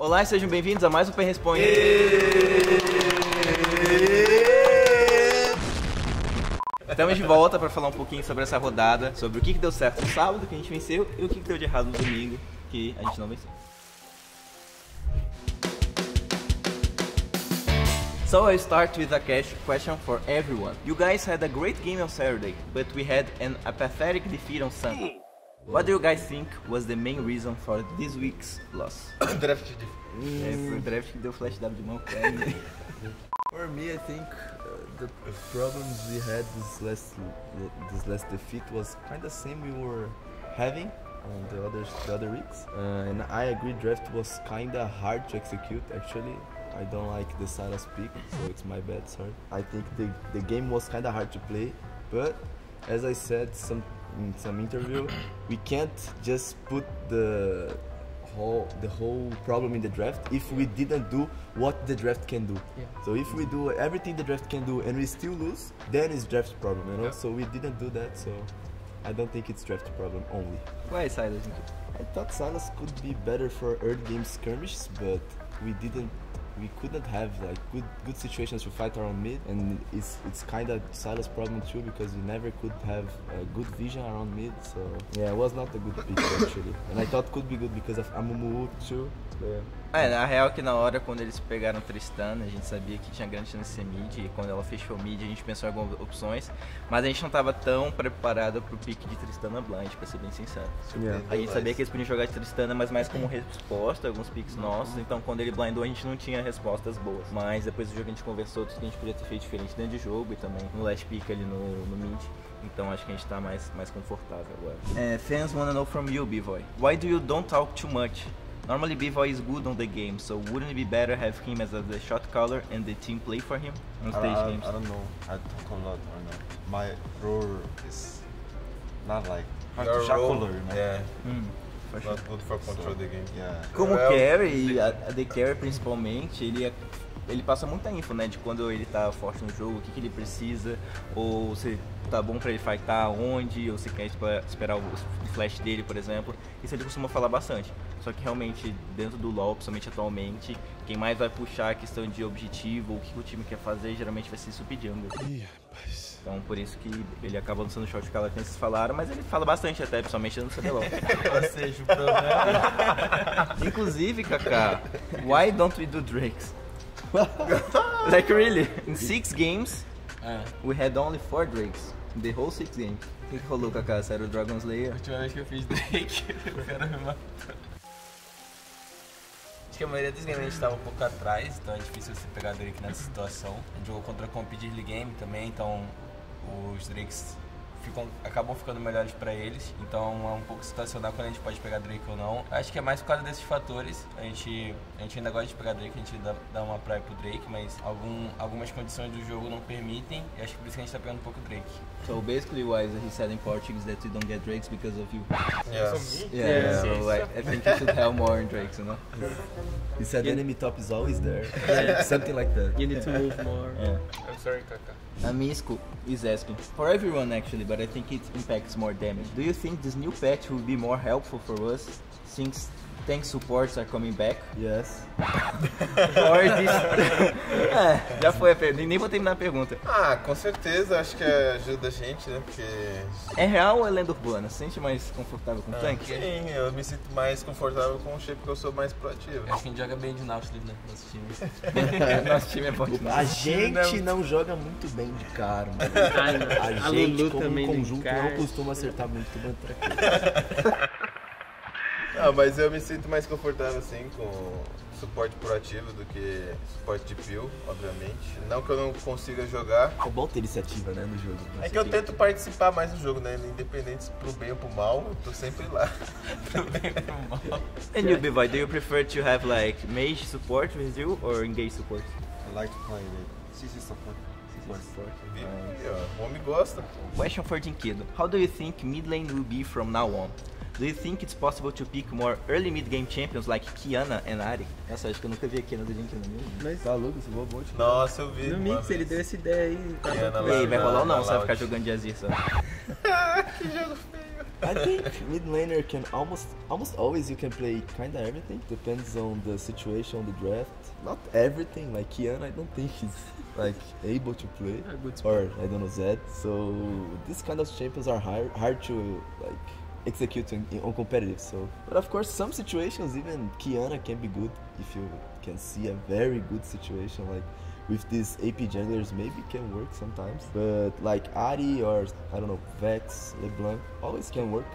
Olá e sejam bem-vindos a mais um Pen Responde. Estamos de volta para falar um pouquinho sobre essa rodada, sobre o que, que deu certo no sábado, que a gente venceu, e o que, que deu de errado no domingo, que a gente não venceu. So I start with a question for everyone. You guys had a great game on Saturday, but we had an apathetic defeat on Sunday. What do you guys think was the main reason for this week's loss? Draft de... É, foi o draft que deu flash W de mão pra ele. For me, I think uh, the problems we had this last this last defeat was kind of same we were having on the other the other weeks, uh, and I agree. Draft was kind of hard to execute. Actually, I don't like the Silas pick, so it's my bad. Sorry. I think the the game was kind of hard to play, but as I said some in some interview, we can't just put the whole the whole problem in the draft if we didn't do what the draft can do. So if we do everything the draft can do and we still lose, then it's draft problem, you know. So we didn't do that, so I don't think it's draft problem only. Ué, Silas, I thought Silas could be better for early game skirmishes, but we didn't. We couldn't have like good good situations to fight around mid, and it's it's kind of Silas' problem too because we never could have a good vision around mid. So yeah, it was not a good pick actually, and I thought could be good because of Amumu too. But, É, na real que na hora quando eles pegaram Tristana, a gente sabia que tinha grande chance de ser mid, e quando ela fechou mid a gente pensou em algumas opções, mas a gente não tava tão preparado pro pick de Tristana blind, pra ser bem sincero. yeah. A gente sabia que eles podiam jogar de Tristana, mas mais como resposta, alguns picks nossos, então quando ele blindou a gente não tinha respostas boas. Mas depois do jogo a gente conversou tudo que a gente podia ter feito diferente dentro de jogo e também no last pick ali no, no mid. Então acho que a gente tá mais, mais confortável agora. É, fans wanna know from you, B-Boy. Why do you don't talk too much? Normally B-Boy is good on the game, so wouldn't it be better have him as a, the shot caller and the team play for him on stage I, games? I don't know. I talk a lot or not. My role is not like hard Your to shot role- caller, you know? Yeah, Hum, for sure. not good for control the game. Yeah. Como Well, carry, a, a The Carry principalmente, ele, é- ele passa muita info, né? De quando ele tá forte no jogo, o que, que ele precisa, ou se tá bom pra ele fightar onde, ou se quer espe- esperar o flash dele, por exemplo. Isso ele costuma falar bastante. Só que realmente, dentro do LoL, principalmente atualmente, quem mais vai puxar a questão de objetivo, o que o time quer fazer, geralmente vai ser Sup Jungle. Então por isso que ele acaba lançando short que vocês falaram, mas ele fala bastante até, principalmente no CBLOL. Ou seja, o problema Inclusive, Kaká, why don't we do Drakes? like really, in six games, we had only four Drakes. The whole six games. O que, que rolou, Kaká? Você era o Dragon Slayer? A última vez que eu fiz Drake, o cara me matou. Acho que a maioria dos games a gente tava um pouco atrás, então é difícil você pegar Drake nessa situação. A gente jogou contra a comp de early game também, então os Drakes ficam, acabam ficando melhores pra eles. Então é um pouco situacional quando a gente pode pegar Drake ou não. Acho que é mais por causa desses fatores. A gente, a gente ainda gosta de pegar Drake, a gente dá, dá uma praia pro Drake, mas algum, algumas condições do jogo não permitem. E acho que por isso que a gente tá pegando um pouco Drake. So basically, why he said in Portuguese that we don't get Drakes because of you. Yes. Yeah, so I, I think you should have more Drakes, you know? He said enemy top is always there, something like that. You need to move more. Yeah. I'm sorry, Kaka. Amisco is asking for everyone actually, but I think it impacts more damage. Do you think this new patch will be more helpful for us since tank supports are coming back? Yes. Or this... é, já foi a pergunta, nem vou terminar a pergunta. Ah, com certeza, acho que ajuda a gente, né? Porque. É real ou é lenda urbana? Se sente mais confortável com o tanque? Sim, eu me sinto mais confortável com o shape porque eu sou mais proativo. Acho que a gente joga bem de Nautilus, né? Nosso time. Nosso time é forte. A gente não joga muito bem de cara, mano. Ai, não. A A gente, Lulu como também um conjunto, não costuma acertar muito contra aqui. Ah, mas eu me sinto mais confortável assim com suporte proativo do que suporte de peel, obviamente. Não que eu não consiga jogar. É bom ter iniciativa, né, no jogo. É que eu tento participar mais do jogo, né? Independente se pro bem ou pro mal, eu tô sempre lá. And you, B-Boy, do you prefer to have like mage support with you or engage support? I like to play with CC support. O homem gosta. Question for Dinkido. How do you think mid lane will be from now on? Do you think it's possible to pick more early mid game champions like Kiana and Ari? Nossa, acho que eu nunca vi a Kiana do Dinkido no mesmo. Mas Tá louco, esse bot. Nossa, eu vi. no Mix ele vez. deu essa ideia aí. Tá Kiana E aí, vai rolar ou não? Você vai ficar jogando de Azir só? Que jogo feio. I think mid laner can almost almost always you can play kinda everything. Depends on the situation, on the draft. Not everything. Like Kian, I don't think he's like able to play. A good spot. Or I don't know Zed. So these kind of champions are hard hard to like execute in, in, on competitive. So, but of course, some situations even Kiana can be good if you can see a very good situation like with these AP junglers maybe can work sometimes. But like Ari or I don't know Vex, LeBlanc always can work.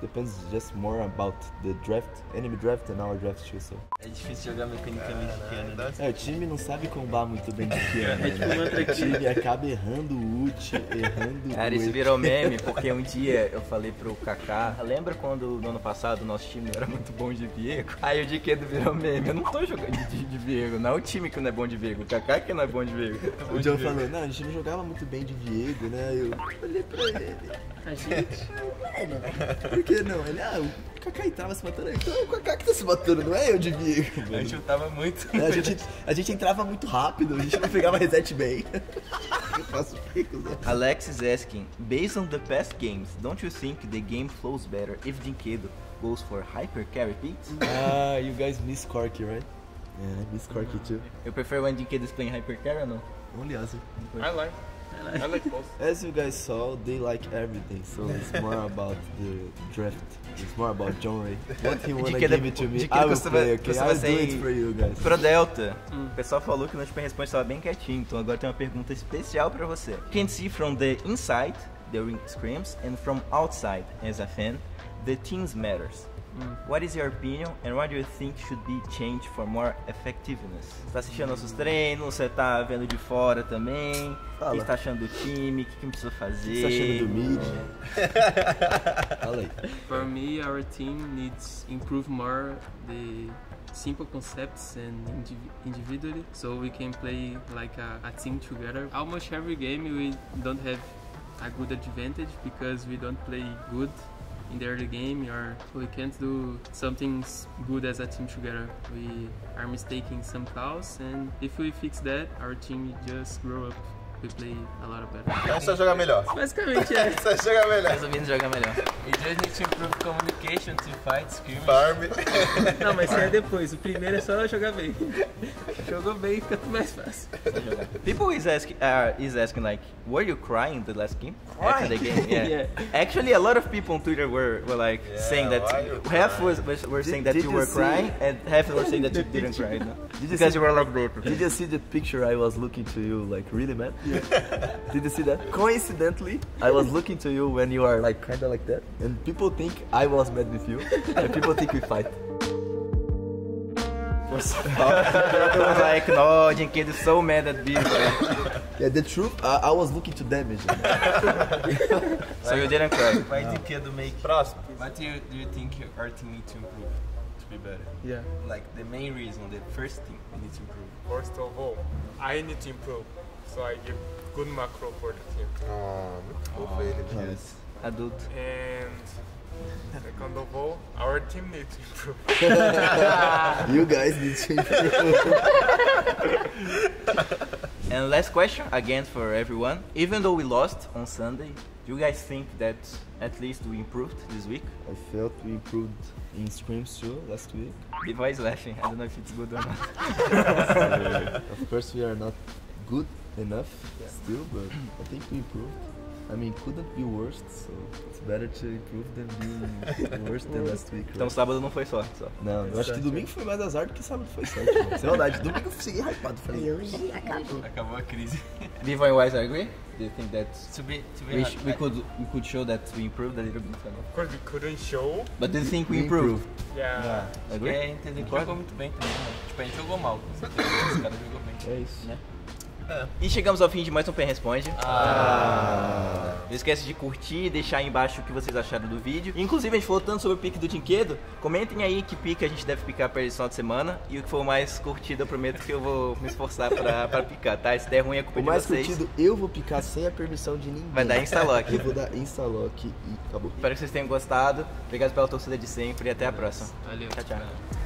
Depends just more about the draft, enemy draft and our draft too. So. É difícil jogar mecanicamente pequeno, né? É, o time não sabe combar muito bem de Kiana. É tipo um né? O time acaba errando o ult, errando Cara, o isso E. virou meme porque um dia eu falei pro Kaká, lembra quando no ano passado o nosso time não era muito bom de Viego? Aí o Diquedo virou meme, eu não tô jogando de, de Viego, não é o time que não é bom de Viego, o Kaká que não é bom de Viego. O John falou, não, a gente não jogava muito bem de Viego, né? Eu olhei pra ele. A gente. Por que não? Ele, ah, o Kaká entrava se matando. Então é o Kaká que tá se matando, não é eu de Viego. A mano. gente chutava muito. É, a, gente, a gente entrava muito rápido, a gente não pegava reset bem. Eu faço picos, né? Alex is asking, based on the past games, don't you think the game flows better if Dinquedo goes for hyper carry picks? Ah, you guys miss Corky, right? Yeah, I miss Corky too. Eu prefiro when Dinquedo is playing hyper carry ou não? Only Ozzy. I like. I like both. As you guys saw, they like everything, so it's more about the draft. It's more about John Ray. What he wanna give it to me, I will costuma- play, okay? I'll do ser it for you guys. Pro Delta, o pessoal falou que o nosso responde estava bem quietinho, então agora tem uma pergunta especial pra você. You can see from the inside, the ring scrims, and from outside, as a fan, the teams matters. What is your opinion and what do you think should be changed for more effectiveness? Você tá assistindo nossos treinos, você tá vendo de fora também, o que Fala. você tá achando do time, o que, que precisa O fazer? que você tá achando do mid? Fala aí. For me, our team needs improve more the simple concepts and indiv- individually, so we can play like a, a team together. Almost every game we don't have a good advantage because we don't play good in the early game or we can't do something good as a team together. We are mistaking some calls and if we fix that, our team just grow up. We play a lot better. É só jogar melhor. Basicamente é. Só jogar melhor. Resumindo, jogar melhor. Just need to improve communication to fight, skills. Farm. Não, mas isso é depois. O primeiro é só jogar bem. Jogou bem, fica tudo mais fácil. People is asking, uh, is asking like, were you crying the last game? After the game, yeah. Yeah. Actually, a lot of people on Twitter were, were like Yeah, saying that why half was, was were saying that did you you were crying and half were saying that you didn't cry. No? you Because see- you were like that. Did you see the picture I was looking to you like really mad? Did you see that? Coincidentally, I was looking to you when you are like kinda like that. And people think I was mad with you. And people think we fight. It was like, no, Jinkido is so mad at this. man." Yeah, the truth, I, I was looking to damage them. so you didn't cry. Vai Dinquedo make. Próximo. What do you, do you think our team needs to improve to be better? Yeah. Like the main reason, the first thing we need to improve. First of all, I need to improve. So I give good macro for the team. Ah, muito fofo ele. viu? Adulto. And second of all, our team needs to improve. you guys need to improve. And last question, again for everyone. Even though we lost on Sunday, do you guys think that at least we improved this week? I felt we improved in scrims too last week. Levi is laughing. I don't know if it's good or not. So, of course, we are not good enough still, but I think we improved. I mean, couldn't be worse, so it's better to improve than being worse than last week. Então Right? sábado não foi só. só. Não, eu acho que domingo foi mais azar do que sábado foi sorte. mano. Sem maldade, domingo eu fiquei hypado. Falei, Hoje acabou. Acabou a crise. Levi and Wise, I agree. Do you think that to be, to be we, sh- we could we could show that we improved a little bit? Of course, we couldn't show. But do you think we We improved? Yeah. Agree? É, entender que jogou muito bem também, né? Tipo, a gente jogou mal, com certeza. Esse cara jogou bem. É isso. E chegamos ao fim de mais um Pen Responde. Ah. Não esquece de curtir e deixar aí embaixo o que vocês acharam do vídeo. Inclusive, a gente falou tanto sobre o pique do Tinquedo. Comentem aí que pique a gente deve picar pra edição de semana. E o que for mais curtido, eu prometo que eu vou me esforçar pra, pra picar, tá? Se der ruim, é culpa O de mais vocês. curtido, eu vou picar sem a permissão de ninguém. Vai dar Instalock. Eu vou dar Instalock e acabou. Espero que vocês tenham gostado. Obrigado pela torcida de sempre e até a próxima. Valeu. Tchau, tchau.